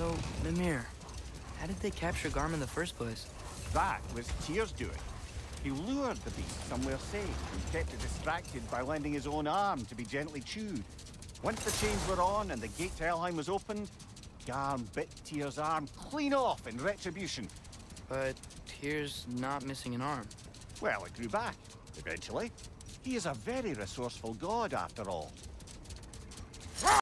So, Mimir, how did they capture Garm in the first place? That was Tyr's doing. He lured the beast somewhere safe and kept it distracted by lending his own arm to be gently chewed. Once the chains were on and the gate to Helheim was opened, Garm bit Tyr's arm clean off in retribution. But Tyr's not missing an arm. Well, it grew back, eventually. He is a very resourceful god, after all.